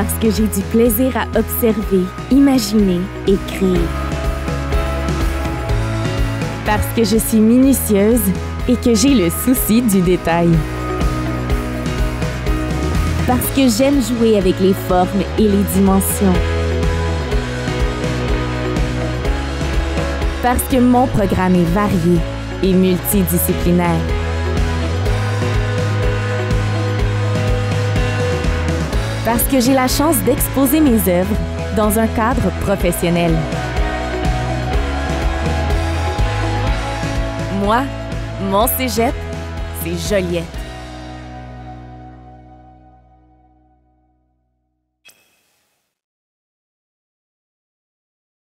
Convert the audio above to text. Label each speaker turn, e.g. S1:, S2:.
S1: Parce que j'ai du plaisir à observer, imaginer et créer. Parce que je suis minutieuse et que j'ai le souci du détail. Parce que j'aime jouer avec les formes et les dimensions. Parce que mon programme est varié et multidisciplinaire. Parce que j'ai la chance d'exposer mes œuvres dans un cadre professionnel. Moi, mon cégep, c'est Joliette.